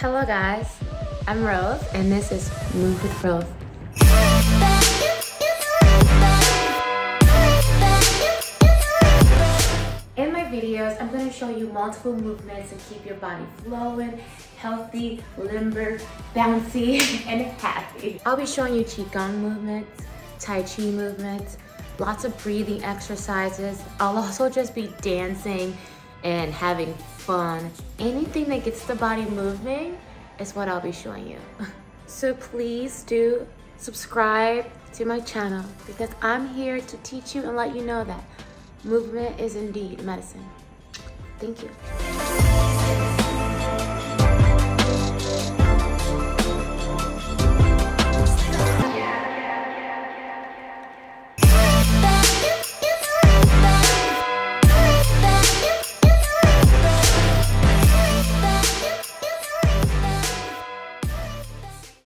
Hello guys, I'm Rose and this is Move with Rose. In my videos, I'm going to show you multiple movements to keep your body flowing, healthy, limber, bouncy, and happy. I'll be showing you Qigong movements, Tai Chi movements, lots of breathing exercises. I'll also just be dancing and having fun. Anything that gets the body moving is what I'll be showing you. So please do subscribe to my channel because I'm here to teach you and let you know that movement is indeed medicine. Thank you.